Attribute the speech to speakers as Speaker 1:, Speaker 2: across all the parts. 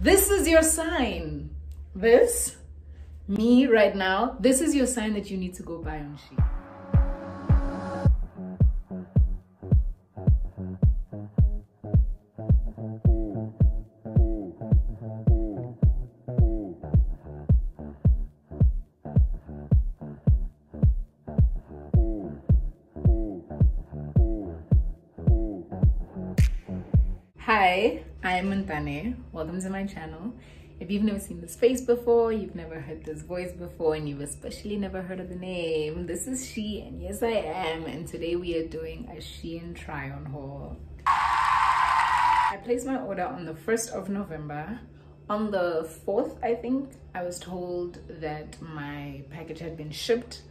Speaker 1: This is your sign. This, me right now, this is your sign that you need to go buy on Shein. Welcome to my channel. If you've never seen this face before, you've never heard this voice before, and you've especially never heard of the name, this is she, and yes, I am. And today we are doing a Shein try-on haul. I placed my order on the 1st of November. On the 4th, I think, I was told that my package had been shipped.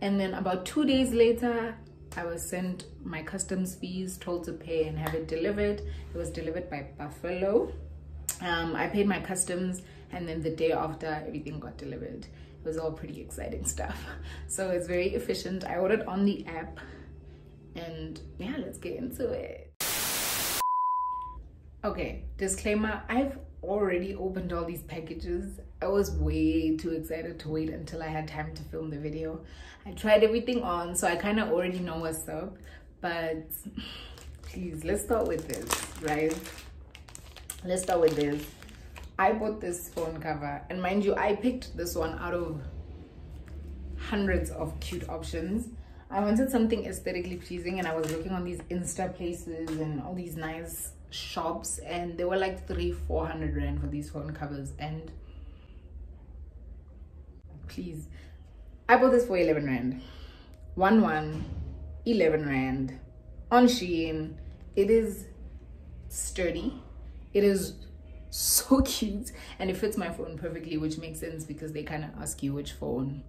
Speaker 1: And then about two days later, I was sent my customs fees, told to pay and have it delivered. It was delivered by Buffalo. Um, I paid my customs and then the day after everything got delivered. It was all pretty exciting stuff. So it's very efficient. I ordered on the app and yeah, let's get into it. Okay, disclaimer, I've already opened all these packages. I was way too excited to wait until I had time to film the video. I tried everything on, so I kind of already know what's up. But please, let's start with this, right? Let's start with this. I bought this phone cover, and mind you, I picked this one out of hundreds of cute options. I wanted something aesthetically pleasing, and I was looking on these Insta places and all these nice shops, and they were like three, four hundred rand for these phone covers. And please, I bought this for 11 Rand. 1 1, 11 Rand on Shein. It is sturdy. It is so cute and it fits my phone perfectly, which makes sense because they kind of ask you which phone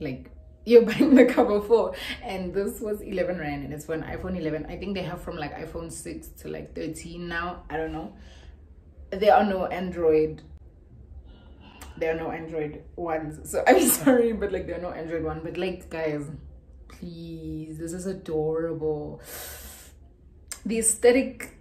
Speaker 1: like you're buying the cover for. And this was 11 Rand and it's for an iPhone 11. I think they have from like iPhone 6 to like 13 now. I don't know. There are no Android there are no android ones so i'm sorry but like there are no android one but like guys please this is adorable the aesthetic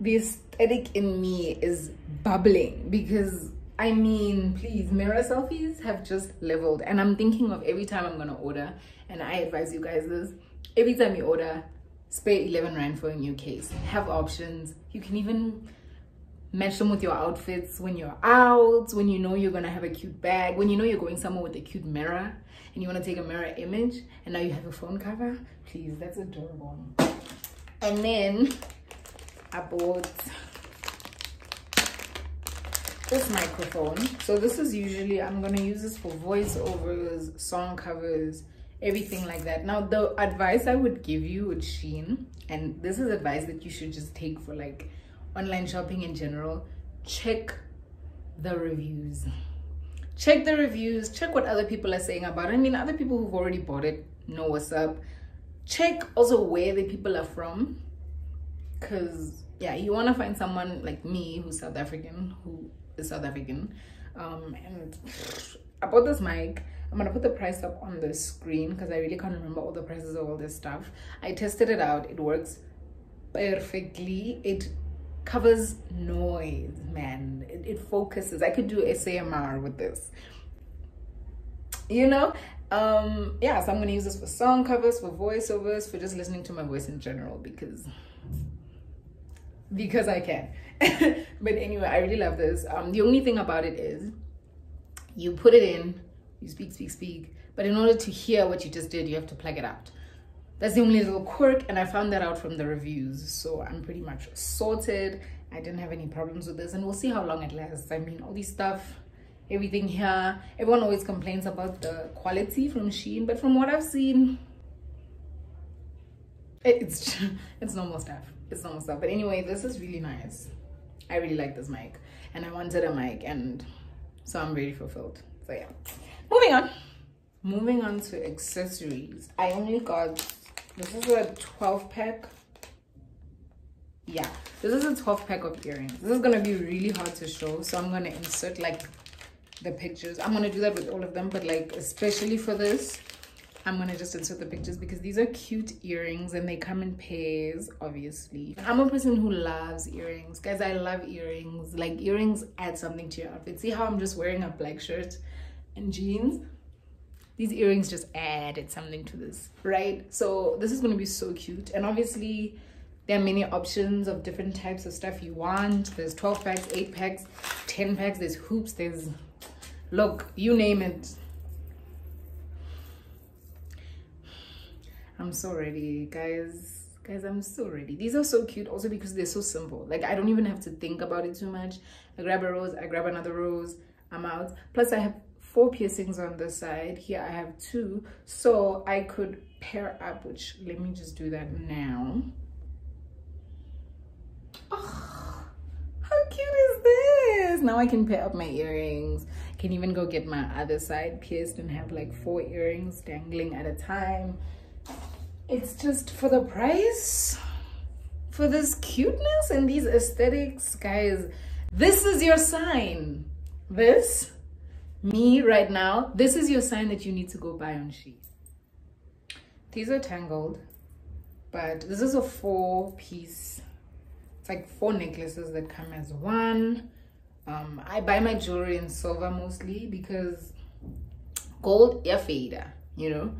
Speaker 1: the aesthetic in me is bubbling because i mean please mirror selfies have just leveled and i'm thinking of every time i'm gonna order and i advise you guys this every time you order spare 11 rand for a new case. Have options. You can even match them with your outfits when you're out when you know you're gonna have a cute bag when you know you're going somewhere with a cute mirror and you want to take a mirror image and now you have a phone cover? Please that's adorable. And then i bought this microphone so this is usually i'm gonna use this for voiceovers song covers everything like that now the advice i would give you with Shein and this is advice that you should just take for like online shopping in general, check the reviews. Check the reviews, check what other people are saying about it. I mean, other people who've already bought it know what's up. Check also where the people are from. Because, yeah, you want to find someone like me who's South African, who South African. Um, and I bought this mic. I'm gonna put the price up on the screen because I really can't remember all the prices of all this stuff. I tested it out. It works perfectly. It covers noise, man. It, it focuses. I could do ASMR with this. You know? Um, yeah, so I'm gonna use this for song covers, for voiceovers, for just listening to my voice in general because because I can. but anyway, I really love this. Um, the only thing about it is you put it in, you speak, speak, speak, but in order to hear what you just did, you have to plug it out. That's the only little quirk, and I found that out from the reviews. So I'm pretty much sorted. I didn't have any problems with this, and we'll see how long it lasts. I mean, all these stuff, everything here. Everyone always complains about the quality from Shein, but from what I've seen, it's it's normal stuff. It's normal stuff. But anyway, this is really nice. I really like this mic, and I wanted a mic, and so I'm very fulfilled. So yeah, moving on. Moving on to accessories. I only got this is a 12 pack. Yeah, this is a 12 pack of earrings. This is gonna be really hard to show, so I'm gonna insert like the pictures. I'm gonna do that with all of them, but like especially for this, I'm gonna just insert the pictures because these are cute earrings and they come in pairs, obviously. I'm a person who loves earrings. Guys, I love earrings. Like earrings add something to your outfit. See how I'm just wearing a black shirt and jeans? These earrings just added something to this, right? So this is gonna be so cute. And obviously there are many options of different types of stuff you want. There's 12 packs, 8 packs, 10 packs, there's hoops, there's, look, you name it I'm so ready, guys. Guys, I'm so ready. These are so cute also because they're so simple. Like, I don't even have to think about it too much. I grab a rose, I grab another rose, I'm out. Plus, I have four piercings on this side. Here, I have two. So, I could pair up, which, let me just do that now. Oh, how cute is this? Now I can pair up my earrings. can even go get my other side pierced and have like four earrings dangling at a time it's just for the price? For this cuteness and these aesthetics guys this is your sign. This me right now this is your sign that you need to go buy on Shein. These are tangled but this is a four piece it's like four necklaces that come as one. Um i buy my jewelry in silver mostly because gold yeah fader you know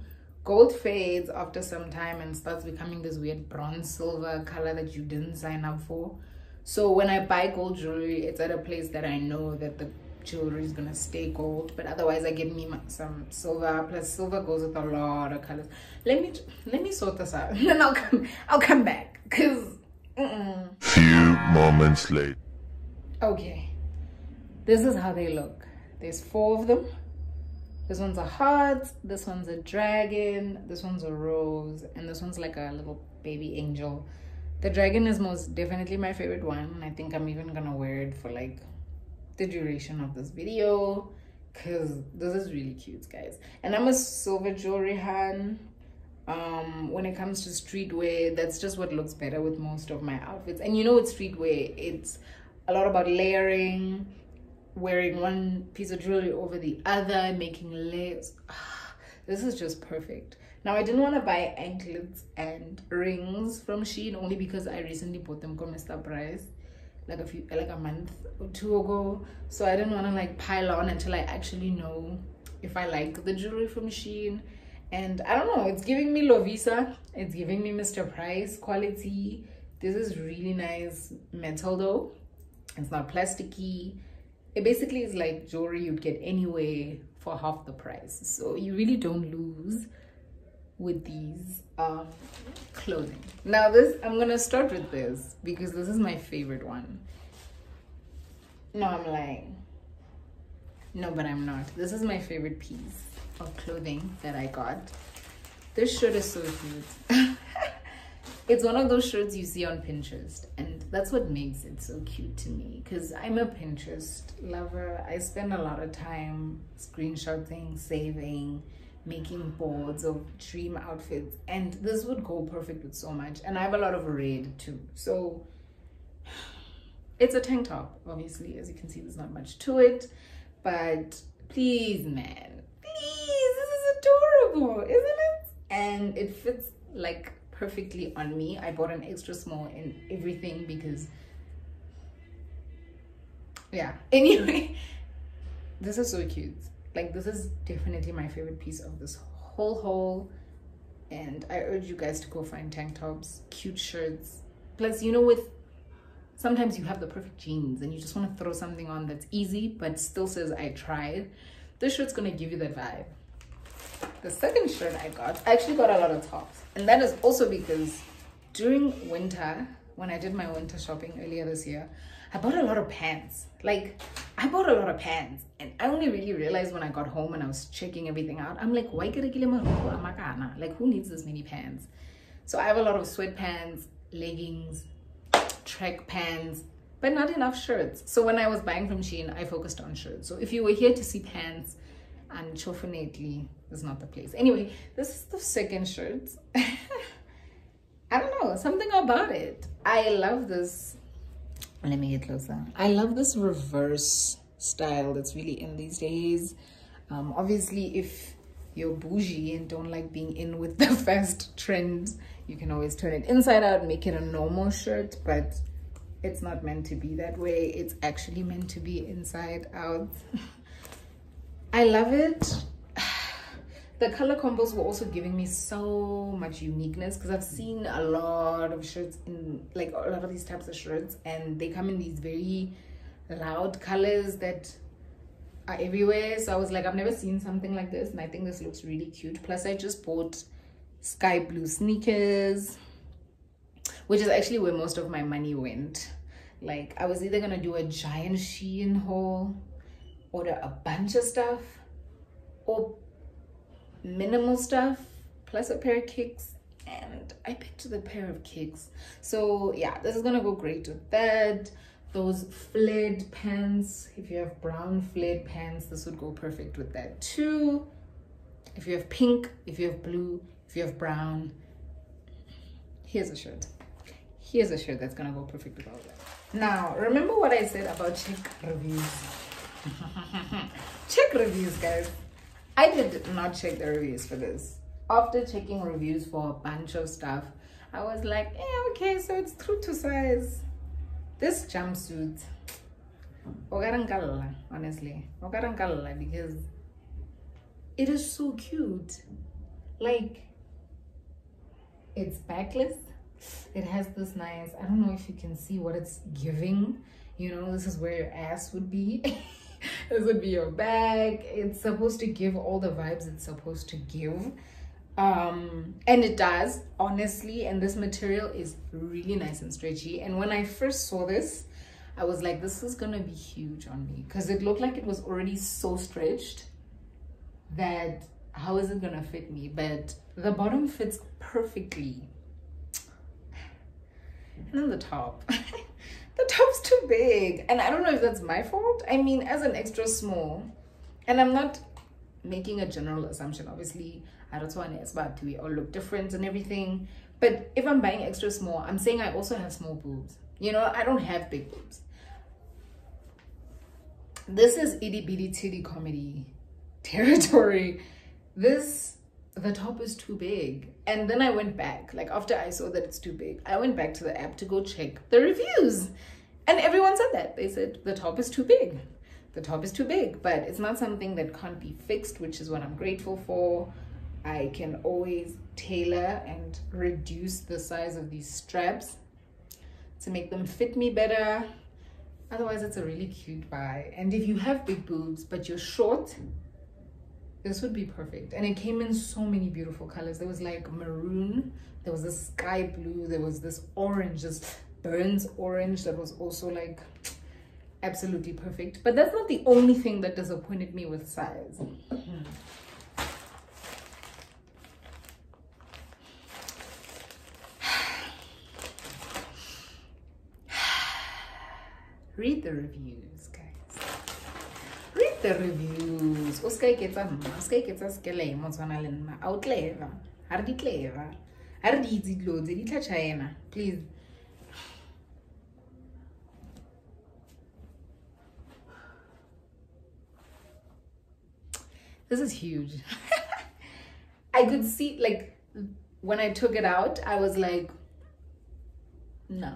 Speaker 1: gold fades after some time and starts becoming this weird bronze silver color that you didn't sign up for. So when i buy gold jewelry it's at a place that i know that the jewelry is gonna stay gold but otherwise i get me some silver plus silver goes with a lot of colors. Let me let me sort this out and then i'll come i'll come back because mm -mm.
Speaker 2: few moments later
Speaker 1: okay. This is how they look. There's four of them this one's a heart, this one's a dragon, this one's a rose, and this one's like a little baby angel. The dragon is most definitely my favorite one. I think I'm even gonna wear it for like the duration of this video because this is really cute, guys. And I'm a silver jewelry hand. Um, when it comes to streetwear, that's just what looks better with most of my outfits. And you know, with streetwear, it's a lot about layering wearing one piece of jewelry over the other, making layers. this is just perfect. Now, I didn't want to buy anklets and rings from Shein only because I recently bought them from Mr. Price like a few like a month or two ago. So I didn't want to like pile on until I actually know if I like the jewelry from Shein. And I don't know, it's giving me Lovisa. It's giving me Mr. Price quality. This is really nice metal though. It's not plasticky it basically is like jewelry you'd get anyway for half the price. So you really don't lose with these um, clothing. Now this i'm gonna start with this because this is my favorite one. No i'm lying. No but i'm not. This is my favorite piece of clothing that i got. This shirt is so cute it's one of those shirts you see on Pinterest and that's what makes it so cute to me because I'm a Pinterest lover. I spend a lot of time screenshotting, saving, making boards of dream outfits and this would go perfect with so much and I have a lot of red too. So it's a tank top obviously as you can see there's not much to it but please man please this is adorable isn't it and it fits like perfectly on me. I bought an extra small in everything because yeah. Anyway this is so cute. Like this is definitely my favorite piece of this whole haul. And i urge you guys to go find tank tops cute shirts. Plus you know with sometimes you have the perfect jeans and you just want to throw something on that's easy but still says i tried. This shirt's gonna give you that vibe the second shirt I got, I actually got a lot of tops. And that is also because during winter, when I did my winter shopping earlier this year, I bought a lot of pants. Like, I bought a lot of pants. And I only really realized when I got home and I was checking everything out, I'm like, why Like, who needs this many pants? So I have a lot of sweatpants, leggings, track pants, but not enough shirts. So when I was buying from Shein, I focused on shirts. So if you were here to see pants, unfortunately is not the place. Anyway this is the second shirt. I don't know something about it. I love this. Let me get closer. I love this reverse style that's really in these days. Um, obviously if you're bougie and don't like being in with the fast trends, you can always turn it inside out, make it a normal shirt, but it's not meant to be that way. It's actually meant to be inside out. I love it. The color combos were also giving me so much uniqueness because I've seen a lot of shirts in like a lot of these types of shirts and they come in these very loud colors that are everywhere. So I was like, I've never seen something like this and I think this looks really cute. Plus I just bought sky blue sneakers which is actually where most of my money went. Like I was either gonna do a giant Shein haul, order a bunch of stuff, or minimal stuff plus a pair of kicks and I picked the pair of kicks. So yeah, this is gonna go great with that. Those flared pants, if you have brown flared pants, this would go perfect with that too. If you have pink, if you have blue, if you have brown, here's a shirt here's a shirt that's gonna go perfect with all that now remember what i said about check reviews check reviews guys. I did not check the reviews for this. After checking reviews for a bunch of stuff i was like yeah okay so it's true to size. This jumpsuit honestly. Because it is so cute. Like it's backless. It has this nice i don't know if you can see what it's giving. You know this is where your ass would be this would be your bag. It's supposed to give all the vibes it's supposed to give. Um and it does honestly. And this material is really nice and stretchy. And when i first saw this i was like this is gonna be huge on me. Because it looked like it was already so stretched that how is it gonna fit me? But the bottom fits perfectly. And then the top the top's too big. And i don't know if that's my fault. I mean as an extra small and i'm not making a general assumption obviously i don't want to we all look different and everything. But if i'm buying extra small i'm saying i also have small boobs. You know i don't have big boobs. This is itty bitty titty comedy territory. This the top is too big. And then i went back like after i saw that it's too big i went back to the app to go check the reviews. And everyone said that. They said the top is too big. The top is too big. But it's not something that can't be fixed which is what i'm grateful for. I can always tailor and reduce the size of these straps to make them fit me better. Otherwise it's a really cute buy. And if you have big boobs but you're short this would be perfect. And it came in so many beautiful colors. There was like maroon there was this sky blue there was this orange this burns orange that was also like absolutely perfect. But that's not the only thing that disappointed me with size. Read the reviews guys. Read the reviews o ska iketsa nna o ska iketsa sekele mo tshwana le nna. A o clever ga re di clever ga re di itse dilo tse di tla china please. This is huge. I could see like when i took it out i was like no.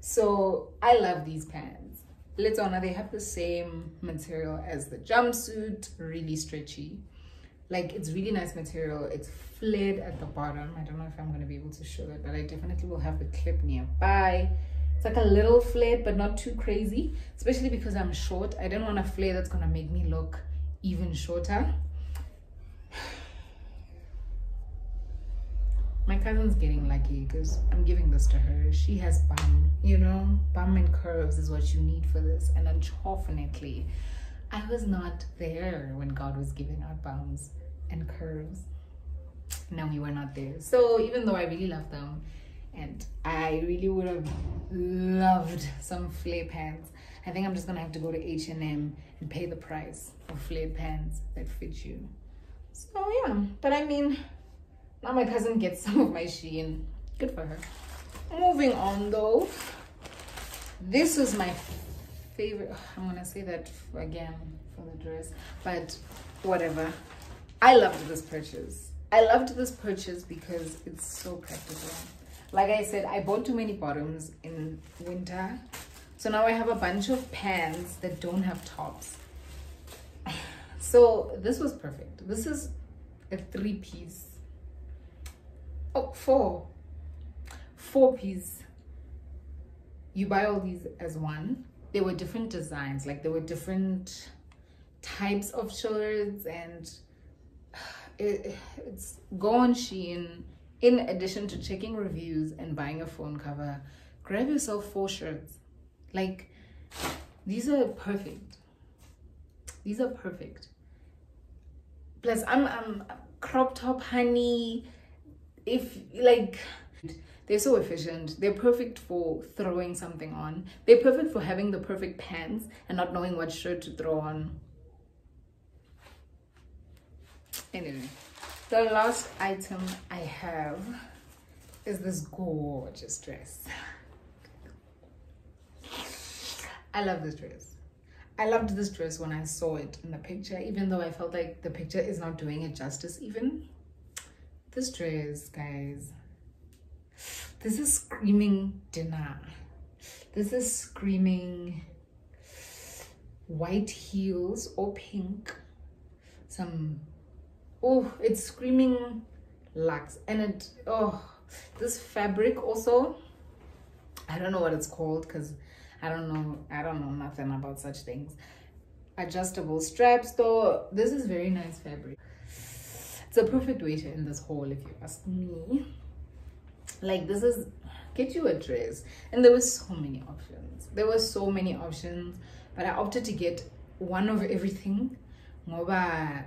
Speaker 1: So i love these pants Let's honor they have the same material as the jumpsuit, really stretchy. Like it's really nice material. It's flared at the bottom. I don't know if I'm going to be able to show it, but I definitely will have the clip nearby. It's like a little flared, but not too crazy, especially because I'm short. I don't want a flare that's going to make me look even shorter. My cousin's getting lucky because I'm giving this to her. She has bum, you know, bum and curves is what you need for this. And unfortunately, I was not there when God was giving out bums and curves. No, we were not there. So even though I really love them, and I really would have loved some flare pants, I think I'm just gonna have to go to H&M and pay the price for flare pants that fit you. So yeah, but I mean, now my cousin gets some of my Shein. Good for her. Moving on though. This is my favorite. I'm gonna say that again for the dress, but whatever. I loved this purchase. I loved this purchase because it's so practical. Like I said, I bought too many bottoms in winter. So now I have a bunch of pants that don't have tops. So this was perfect. This is a three piece. Oh, four. Four piece. You buy all these as one. There were different designs, like there were different types of shirts and it, it's go on Shein. In addition to checking reviews and buying a phone cover, grab yourself four shirts. Like these are perfect. These are perfect. Plus, I'm I'm crop top honey. If like they're so efficient. They're perfect for throwing something on. They're perfect for having the perfect pants and not knowing what shirt to throw on. Anyway, the last item I have is this gorgeous dress. I love this dress. I loved this dress when I saw it in the picture, even though I felt like the picture is not doing it justice even. This dress, guys, this is screaming dinner. This is screaming white heels or pink. Some, oh, it's screaming luxe. And it, oh, this fabric also, I don't know what it's called because I don't know, I don't know nothing about such things. Adjustable straps though, this is very nice fabric. It's a perfect way to end this haul if you ask me. Like this is, get you a dress. And there were so many options. There were so many options, but I opted to get one of everything. Ngoba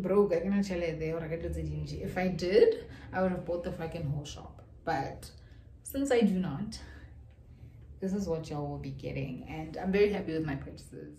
Speaker 1: broke, I cannot tell If I did, I would have bought the fucking whole shop. But since I do not, this is what y'all will be getting and i'm very happy with my purchases